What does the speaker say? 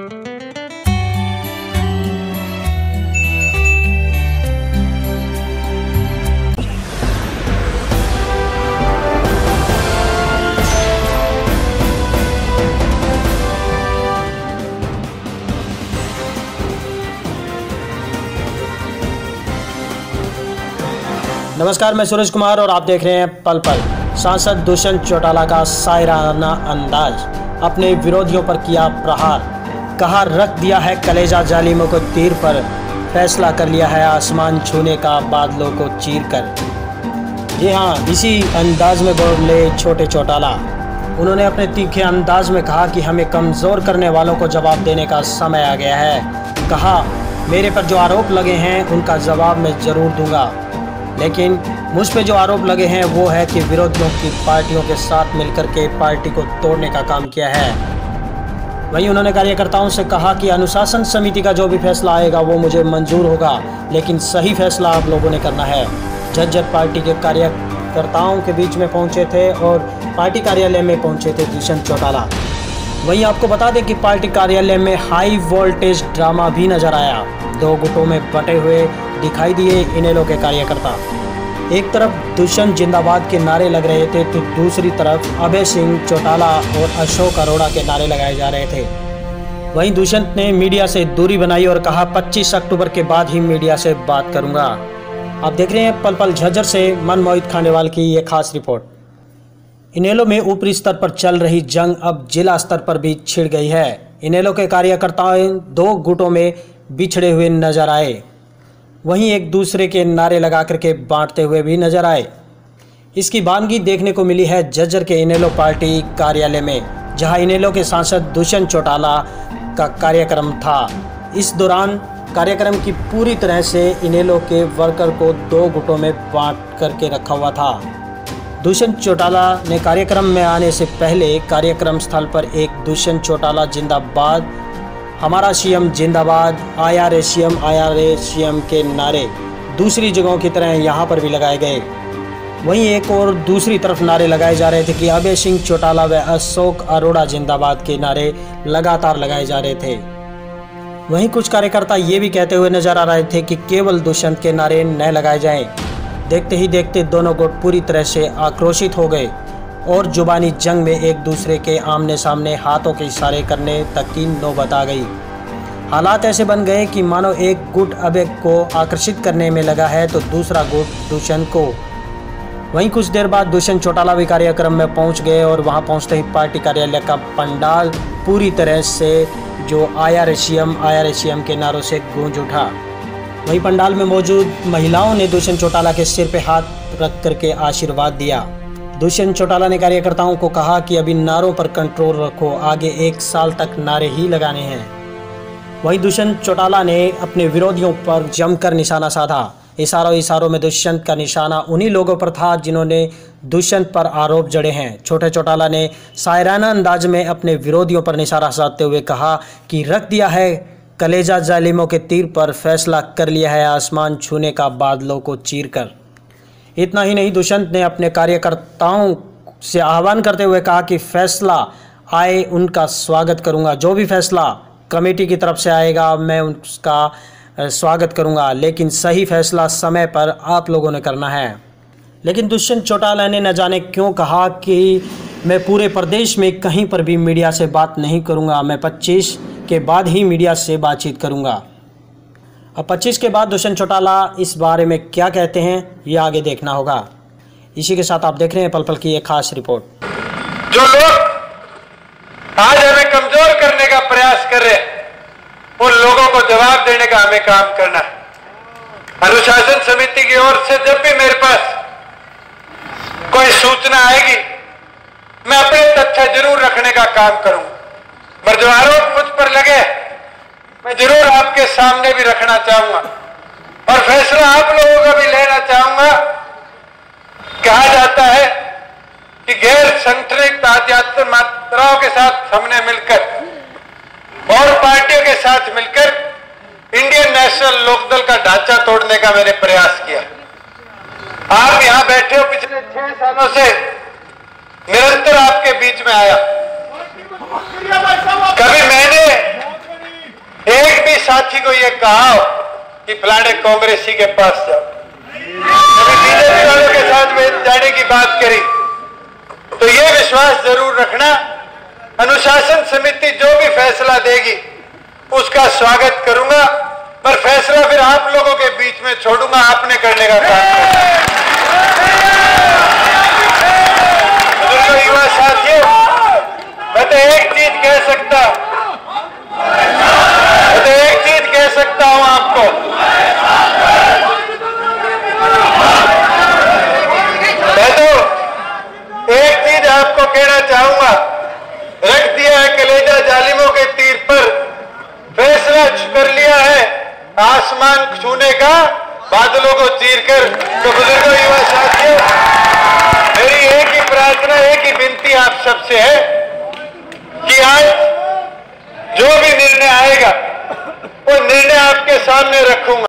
नमस्कार, मैं सूरज कुमार और आप देख रहे हैं पल पल। सांसद दुष्यंत चौटाला का सायराना अंदाज। अपने विरोधियों पर किया प्रहार। कहा, रख दिया है कलेजा जालिमों को तीर पर। फैसला कर लिया है आसमान छूने का, बादलों को चीर कर। जी हाँ इसी अंदाज में गौर ले छोटे चौटाला। उन्होंने अपने तीखे अंदाज में कहा कि हमें कमज़ोर करने वालों को जवाब देने का समय आ गया है। कहा, मेरे पर जो आरोप लगे हैं, उनका जवाब मैं ज़रूर दूँगा। लेकिन मुझ पर जो आरोप लगे हैं, वो है कि विरोधियों की पार्टियों के साथ मिलकर के पार्टी को तोड़ने का काम किया है। वहीं उन्होंने कार्यकर्ताओं से कहा कि अनुशासन समिति का जो भी फैसला आएगा, वो मुझे मंजूर होगा, लेकिन सही फैसला आप लोगों ने करना है। झज्जर पार्टी के कार्यकर्ताओं के बीच में पहुँचे थे और पार्टी कार्यालय में पहुँचे थे दुष्यंत चौटाला। वहीं आपको बता दें कि पार्टी कार्यालय में हाई वोल्टेज ड्रामा भी नज़र आया। दो गुटों में बटे हुए दिखाई दिए इनेलो के कार्यकर्ता। एक तरफ़ दुष्यंत जिंदाबाद के नारे लग रहे थे तो दूसरी तरफ़ अभय सिंह, चौटाला और अशोक अरोड़ा के नारे लगाए जा रहे थे। वहीं दुष्यंत ने मीडिया से दूरी बनाई और कहा 25 अक्टूबर के बाद ही मीडिया से बात करूँगा। आप देख रहे हैं पल पल झज्जर से मन मोहित खांडेवाल की ये खास रिपोर्ट। इनेलो में ऊपरी स्तर पर चल रही जंग अब जिला स्तर पर भी छिड़ गई है। इनेलो के कार्यकर्ता दो गुटों में बिछड़े हुए नज़र आए। वहीं एक दूसरे के नारे लगा करके बांटते हुए भी नज़र आए। इसकी बानगी देखने को मिली है जज्जर के इनेलो पार्टी कार्यालय में, जहाँ इनेलो के सांसद दुष्यंत चौटाला का कार्यक्रम था। इस दौरान कार्यक्रम की पूरी तरह से इनेलो के वर्कर को दो गुटों में बांट करके रखा हुआ था। दुष्यंत चौटाला ने कार्यक्रम में आने से पहले कार्यक्रम स्थल पर एक दुष्यंत चौटाला जिंदाबाद हमारा सीएम जिंदाबाद I R A C M I R A C M के नारे दूसरी जगहों की तरह यहाँ पर भी लगाए गए। वहीं एक और दूसरी तरफ़ नारे लगाए जा रहे थे कि अभय सिंह चौटाला व अशोक अरोड़ा जिंदाबाद के नारे लगातार लगाए जा रहे थे। वहीं कुछ कार्यकर्ता ये भी कहते हुए नज़र आ रहे थे कि केवल दुष्यंत के नारे न लगाए जाएँ। देखते ही देखते दोनों गुट पूरी तरह से आक्रोशित हो गए। और जुबानी जंग में एक दूसरे के आमने सामने हाथों के इशारे करने तक की नौबत आ गई। हालात ऐसे बन गए कि मानो एक गुट अबे को आकर्षित करने में लगा है तो दूसरा गुट दुष्यंत को। वहीं कुछ देर बाद दुष्यंत चौटाला भी कार्यक्रम में पहुँच गए और वहाँ पहुँचते ही पार्टी कार्यालय का पंडाल पूरी तरह से जो आई आर के नारों से गूंज उठा। वहीं पंडाल में मौजूद महिलाओं ने दुष्यंत चौटाला के सिर पर हाथ रख करके आशीर्वाद दिया। दुष्यंत चौटाला ने कार्यकर्ताओं को कहा कि अभी नारों पर कंट्रोल रखो, आगे एक साल तक नारे ही लगाने हैं। वहीं दुष्यंत चौटाला ने अपने विरोधियों पर जमकर निशाना साधा। इशारों इशारों में दुष्यंत का निशाना उन्हीं लोगों पर था जिन्होंने दुष्यंत पर आरोप जड़े हैं। छोटे चौटाला ने सायराना अंदाज में अपने विरोधियों पर निशाना साधते हुए कहा कि रख दिया है, कलेजा जालिमों के तीर पर फैसला कर लिया है, आसमान छूने का बादलों को चीर कर इतना ही नहीं, दुष्यंत ने अपने कार्यकर्ताओं से आह्वान करते हुए कहा कि फैसला आए, उनका स्वागत करूँगा। जो भी फैसला कमेटी की तरफ़ से आएगा, मैं उसका स्वागत करूँगा। लेकिन सही फैसला समय पर आप लोगों ने करना है। लेकिन दुष्यंत चौटाला ने न जाने क्यों कहा कि मैं पूरे प्रदेश में कहीं पर भी मीडिया से बात नहीं करूँगा, मैं 25 के बाद ही मीडिया से बातचीत करूँगा। अब 25 के बाद दुष्यंत चौटाला इस बारे में क्या कहते हैं, ये आगे देखना होगा। इसी के साथ आप देख रहे हैं पल पल की एक खास रिपोर्ट। जो लोग आज हमें कमज़ोर करने का प्रयास कर रहे हैं, उन लोगों को जवाब देने का हमें काम करना है। अनुशासन समिति की ओर से जब भी मेरे पास कोई सूचना आएगी, मैं अपने तथ्य ज़रूर रखने का काम करूँगा। पर जो आरोप मुझ पर लगे मैं ज़रूर आपके सामने भी रखना चाहूँगा। और फैसला आप लोगों का भी लेना चाहूँगा। कहा जाता है कि गैर आध्यात्म मात्राओं के साथ हमने मिलकर, और पार्टियों के साथ मिलकर इंडियन नेशनल लोकदल का ढांचा तोड़ने का मैंने प्रयास किया। आप यहाँ बैठे हो पिछले छह सालों से, निरंतर आपके बीच में आया कभी मैंने पार्टी को यह कहा कि फलाने कांग्रेसी के पास जाओ। बीजेपी वालों के साथ में जाने की बात करी तो यह विश्वास ज़रूर रखना, अनुशासन समिति जो भी फैसला देगी, उसका स्वागत करूँगा, पर फैसला फिर आप लोगों के बीच में छोड़ूँगा, आपने करने का काम बुज़ुर्गों युवा साथियों मैं तो एक चीज़ कह सकता मैं तो एक चीज़ कह सकता हूँ आपको मैं तो एक चीज़ आपको कहना चाहूँगा रख दिया है कलेजा जालिमों के तीर पर फैसला कर लिया है। आसमान छूने का बादलों को चीर कर तो बुजुर्गो, युवा साथियों, मेरी एक ही प्रार्थना, एक ही विनती आप सबसे है कि आज जो भी निर्णय आएगा, वो निर्णय आपके सामने रखूँगा।